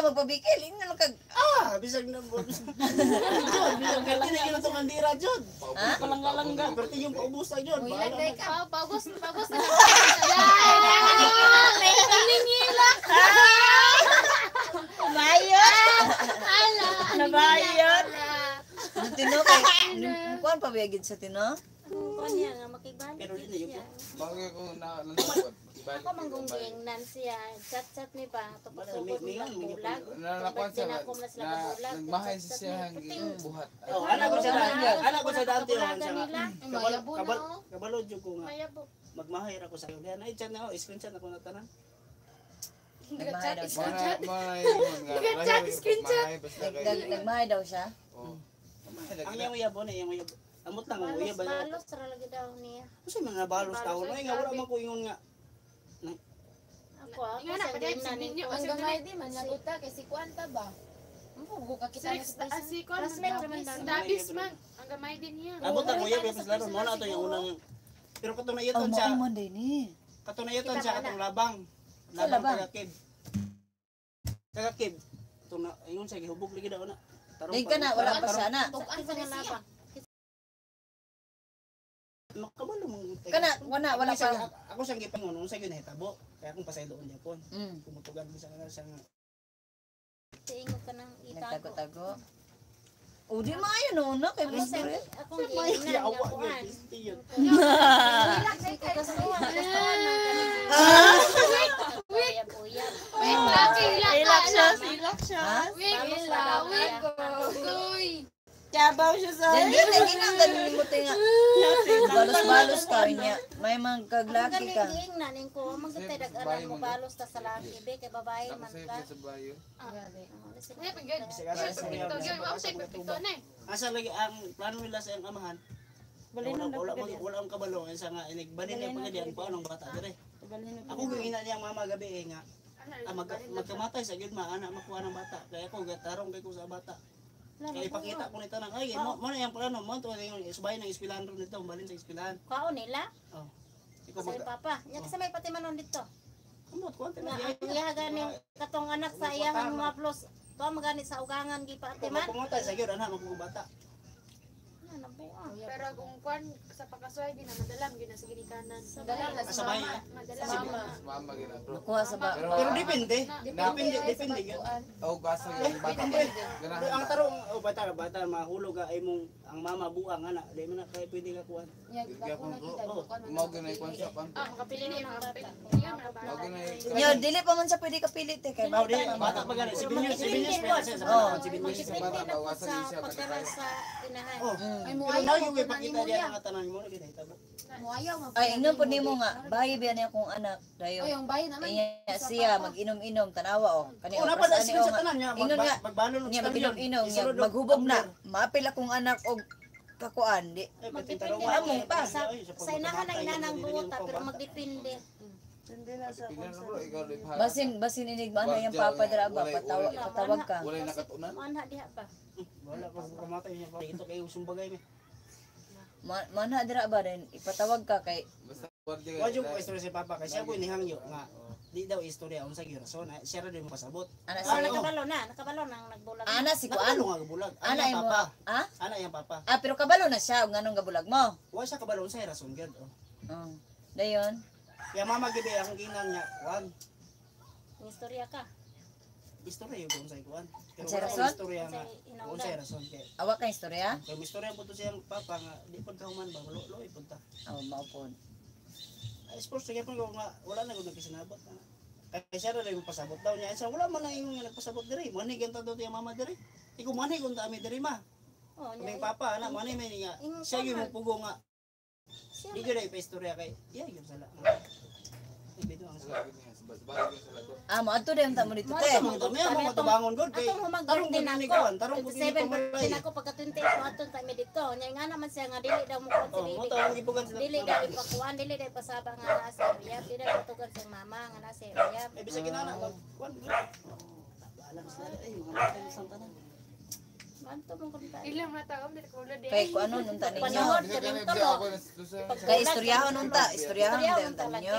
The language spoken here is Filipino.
ka magpabikil, ingnan ka. Ah, bisag na mo. Jod, bisag na tinigil na itong kandira, Jod. Ha? Palangga-langga. Pero yung paubos na, Jod. Uy, lagay ka. Pagos, pagos na. Bayot! Ala. Nabayot! Ang tino kay, kuan pa biyagid sa tino? Kanya nga makibalik Pero di na yun. Bagay ko na. Ako manggungging nan siya. Chat-chat ni ba? Tapos ko may- may- may- bulag. Nalakuan sa na na nagmahay sa siya hanggang buhat. Oh, anak ko sa dati. Anak ko sa dati. oh, Kabulagan siya nga. nila. Kabal, Mayabo kabal, na, oh. kabalod yung ko nga. Mayabo. Magmahir ako sa iyo. Ay, dyan na ako. Screenshot ako na tanan. Nagmahay daw siya. Mga mga yun nga. Screenshot, screenshot. Mahay basta Nag- kayo. nag- Nagmahay daw siya. Oh. Ang yung uyab, ano yung uyab. Amot lang, ang uyab. Balos, balos, tara lagi daw niya. Kasi mga balos tao. Ay, nga, wala man ko ingon nga. Ako, ako Nga na, sa game sa na ninyo. Ang gamay. di man naguta kay si Kwanta ba? Ang pugo ka kita Six, ah, si Kwan, Classmate Dabis. Dabis man. Ang gamay din niya. Amot lang uyab, yung laro. Mo na ito yung unang. Pero kato na iton siya. mauman din eh. Na Kita siya na? katong labang. Sa Labang labang? taga-kib. Taga-kib. Ito na, ingon siya, gihubog lagi daw na. Tarong ka na, wala pa tarong- siya na. Sa labang. Makabalo mong Kana, wala, wala Ako siya- pa. ako- Ako siyang gipangon, unsa gyud nahitabo. Kaya akong pasaylo unya kon. Mm. Kumutugan ko sa kanila sa Tiingo ka ng itago. Nagtago-tago. O di maayo no, no? Kay Ako Miss sa Brett. akong may giingnan nga yun. Kasi ko kasuhan, kasuhan ng kanila. Uyab, uyab. Wait, laki, Ilak siya, laki. silak siya. Wait, wait. niya. Uy. Yabaw siya sa Then di na ginang ni mo tinga. Balos-balos ka niya. May mga kaglaki ka. Giingnan ning ko, magtay dag-anan mo balos ta sa laki be kay babae man ka. sa bayo. Pagod. Bisag asa perfecto na eh. Lagi ang plano nila sa iyang amahan. Wala wala wala wala ang kabalo sa nga inig banin niya pagadi ang paanong bata dire. Ako gingina niya ang mama gabi eh nga. Ah, mag, magkamatay sa gyud ma anak makuha ng bata. Kaya ako gatarong kay ko sa bata. Kaya ipakita ko nito nang ay mo mo na yung plano mo to yung isbay ng ispilahan ron dito balin sa ispilahan. Kao nila Oh. Ikaw sa mag papa. Nya kasi may pati manon dito. Amot ko Nga ang iya ganing katong anak sa iyang mga plus. To magani sa ugangan gi pa ati man. Pumunta sa gyud anak makuha bata. Nabuang. Pero kung kwan, sa pagkasuhay, di na madalam, yun na sa ginikanan. Dala na Kasabay. mama. Madalam. Mama. Mama. Nakuha sa ba. Pero depende. Depende sa depende gyud. Oh, gasa yung bata. Pero ang tarong oh, bata bata mahulog ka ay mong ang mama buang ana di man na kay pwede ka kuan. Kita Oh, bukan Mao gina yung sa pan. Ah, makapili Mao gina yung Yo, dili pa man sa pwede ka pilit eh. Kay Oh, di bata pa gani si Binyos si Binyos Depende pa po. siya sa Oh. bata si Binyos. sa bata daw asa sa siya sa inahan. Oh. Ay mo ayaw mo yung na ipakita nimo diya ya. ang tanan mo na kita. Mo ayaw mo. Ay, ingnon po nimo nga. Bayi biya niya akong anak. Dayo. Oy, ang bayan naman. Iya siya mag-inom-inom tanawa oh. Kani Oh, oh, na siya oh sa nga. tanan niya. Ingon nga. Magbalo ng Niya mag-inom-inom niya maghubog na. Maapil akong anak og kakuan di. Ay, Magdepende na Among pa. sa sa inahan na inanang buta pero magdepende. Pinan na ha. Basin basin inig man yung papa dira ba patawag patawag ka. Wala nakatunan. Manha diha ba? Wala pa sa kamatay niya. Ito kayo sumbagay mi. Ma- Manha dira ba din ipatawag ka kay. Wa jud ko istorya si papa kay siya ko inihangyo nga di daw istorya unsa gyud rason ay siya ra din mo pasabot. ana Oh, si nakabalo na, nakabalo nang nagbulag. na. ana si Nakabalo kuan. nga bulag. Ana imo papa. ah? Ana yang papa. Ah pero kabalo na siya ug nganong gabulag mo. Wa siya kabalo unsa rason gyud. Oh. Oh. Dayon. Kaya mama gibi ang ginang niya, wag Ang istorya ka. Istorya yung kung sa ikuan. Pero Sa wala rason? ko istorya nga. Kung sa rason kay. Awa ka istorya? Kay may istorya po to siyang papa nga di pod kahuman ba lo lo ipod ta. Oh, mao pod. Ay sports kaya po nga wala na gud nagkisinabot. Kaya siya ra yung pasabot daw niya. Sa wala man na yung nagpasabot diri. Mani gan ta to tiya mama diri. Ikaw mani kun ta ami diri ma. Oh, Kami nya. papa ana mani may nga. Ing- Siya yung pugo nga. Siya Di gyud ay pa istorya kay. Iya gyud sala. Ibito ang sala. Ah, mo adto din ta mo dito te. Tamay mo matabangon gud kay. Atong humag Tarong din ako. tarong gud ni 27 pamalay. birthday ako pagka 28 aton ta mi dito. Nya nga naman siya nga dili daw mo kon Oh, si mo dili. tawag ipugan sila. Dili daw ipakuan, dili daw pasaba nga na sa uyab, dili daw tugan sa mama nga na sa uyab. Eh bisa kinana mag kuan. Alam sila ay mga natin sa tanan. Mo. Ilang mga tao, dili ko ulo din. Kay kuan nun unta ninyo. Panahon ka rin to mo. Kay istoryahon unta, istoryahon unta ninyo.